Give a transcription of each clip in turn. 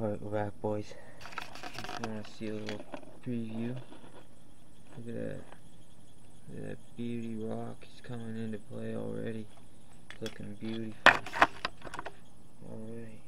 Alright, we're back, boys. Just want to see a little preview. Look at that. Look at that beauty rock is coming into play already. Looking beautiful. Alright.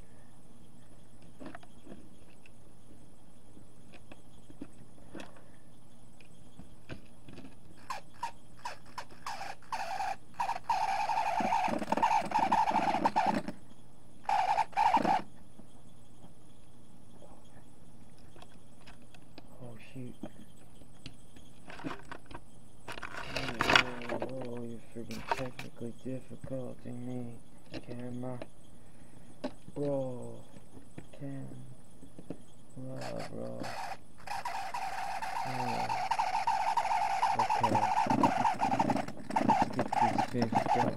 Oh shoot. Oh, oh, you're freaking technically in me, camera. Bro, cam. Bro, bro. Oh. Okay. Let's get these fish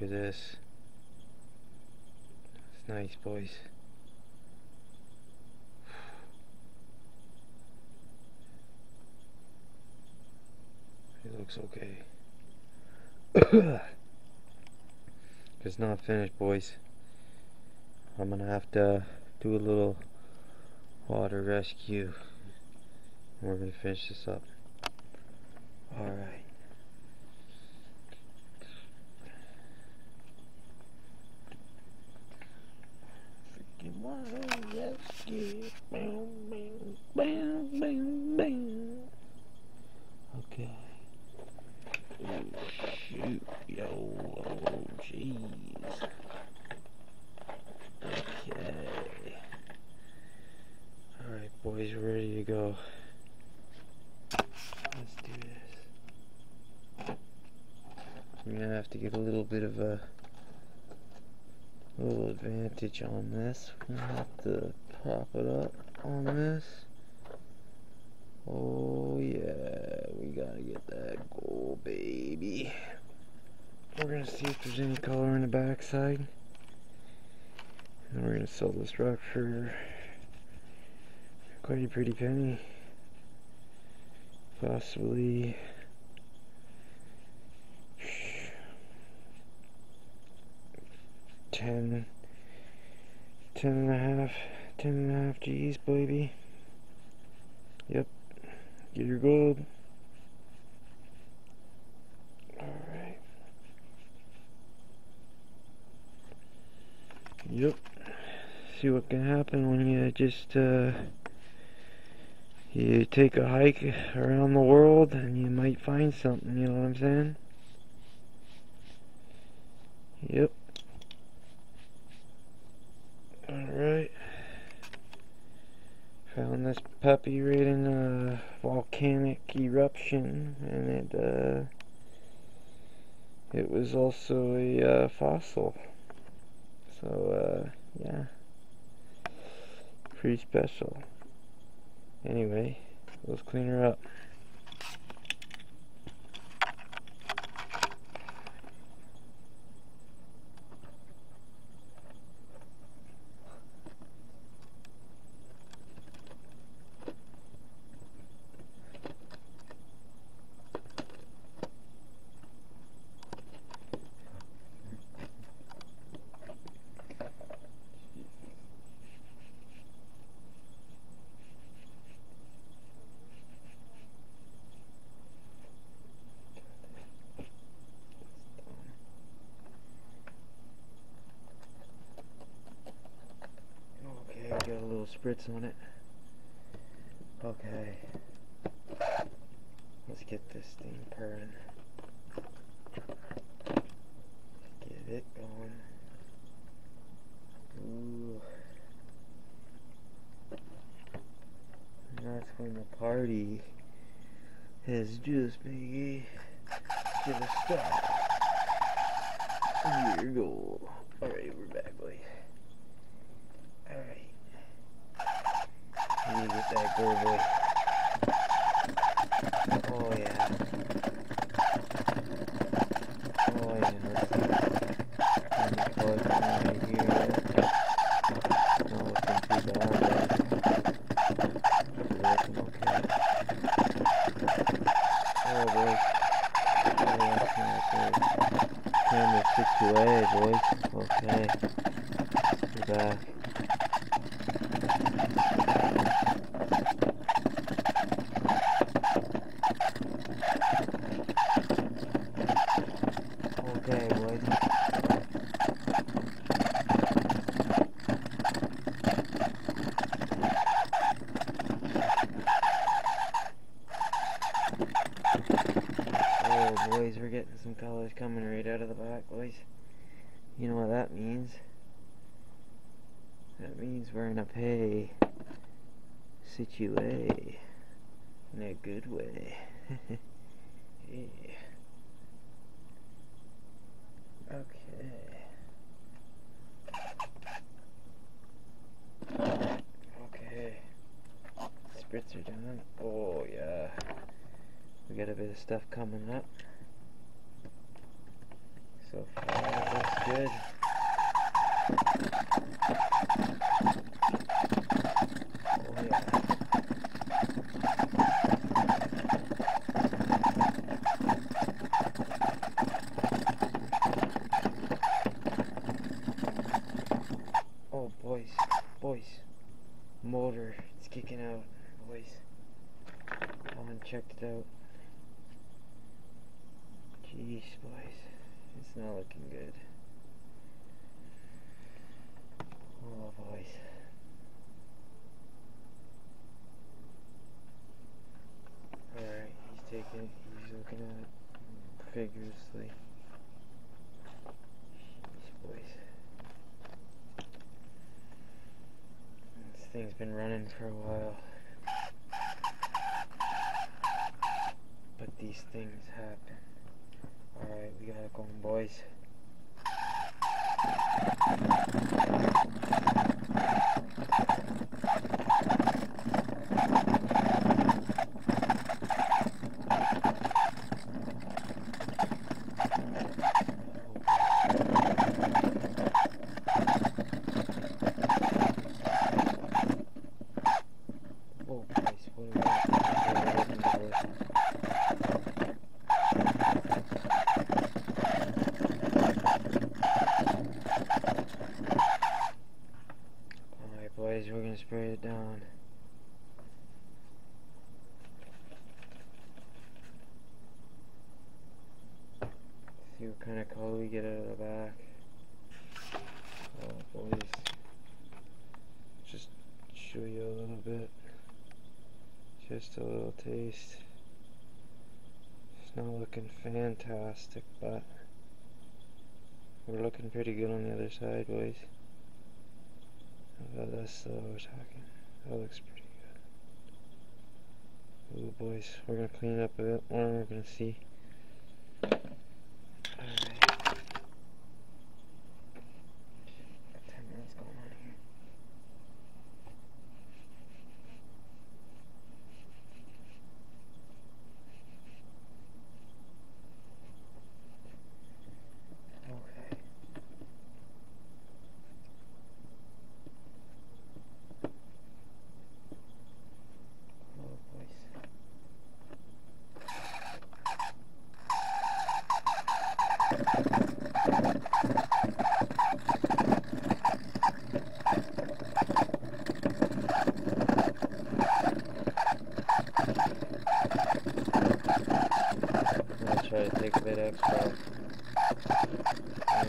Look at this. It's nice, boys. It looks okay. it's not finished, boys. I'm gonna have to do a little water rescue. We're gonna finish this up. Alright. Okay. Oh, shoot, yo, oh, jeez. Okay. Alright, boys, ready to go. Let's do this. We're gonna have to get a little bit of a, little advantage on this. Gonna have to prop it up on this. Oh yeah, we gotta get that goal, baby. We're gonna see if there's any color in the backside. And we're gonna sell the for Quite a pretty penny. Possibly. Ten. Ten and a half. Ten and a half G's, baby. Yep. Get your gold. Alright. Yep. see what can happen when you just uh, you take a hike around the world and you might find something, you know what I'm saying? Yep. Alright. Found this puppy right in a volcanic eruption and it uh it was also a uh, fossil. So uh yeah. Pretty special. Anyway, let's clean her up. Okay, got a little spritz on it. Okay. Let's get this thing purring. Get it going. Ooh. That's when the party has just begun to start. Here you go. Alright, we're back, boys. Alright. You get that boy. Oh yeah. Oh yeah, let's see. Let right here. Not looking too bad, but looking okay. Oh boy. Oh, that's not good. Camera 6 away, boys. Okay. We're back. Okay, boys. Oh, boys, we're getting some colors coming right out of the back, boys. You know what that means? That means we're in a pay situation in a good way. yeah. Okay. Okay. Spritz are done. Oh yeah. We got a bit of stuff coming up. So far, it looks good. Oh. Oh boys, boys, motor, it's kicking out, boys. Haven't checked it out. Jeez, boys, it's not looking good. Oh boys. Alright, he's taking he's looking at it vigorously. This thing's been running for a while. But these things happen. Alright, we got it going, boys. spray it down. See what kind of color we get out of the back. Oh, boys. Just show you a little bit. Just a little taste. It's not looking fantastic, but we're looking pretty good on the other side, boys. This though, we're talking. That looks pretty good. Ooh, boys, we're gonna clean up a bit more. We're gonna see. Alright. Got 10 minutes going on here. Okay. Oh, boys. I'm gonna try to take a bit extra. I'm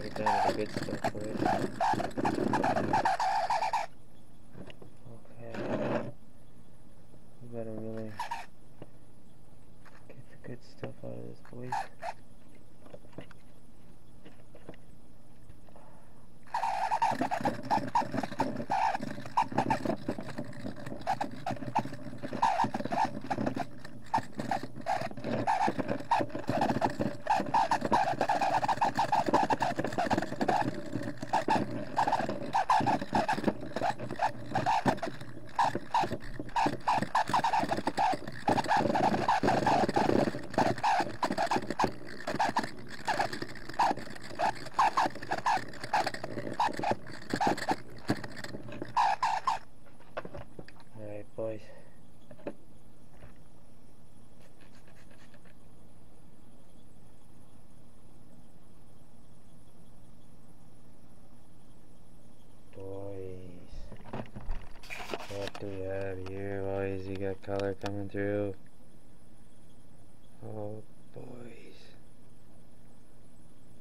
gonna get down to the good stuff already. Okay. We gotta really get the good stuff out of this, boys. Alright, boys. Boys. What do we have here, boys? You got color coming through. Oh, boys.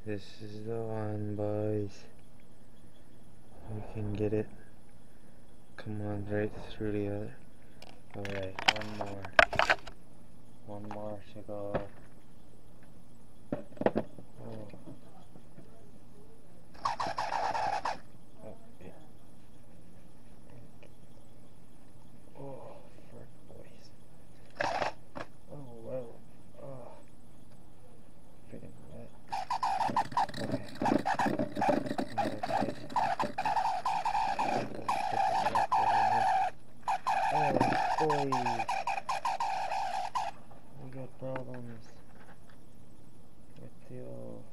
This is the one, boys. We can get it. Come on, right through the other. Alright, one more. One more to go. Oh. Oh, yeah. Oh, frick, boys. Oh, whoa. Oh. Freaking wet. Okay. Another place. Oh, boy. We got problems with the old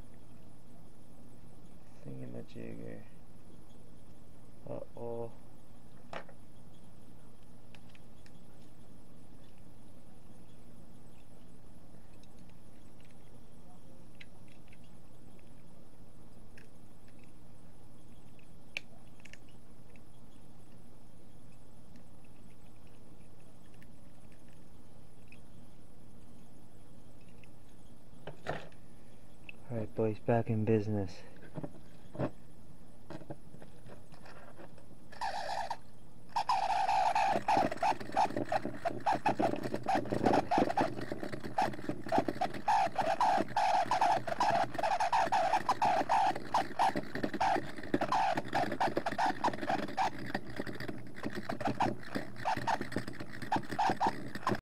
thingamajigger. Uh oh. Alright, boys, back in business.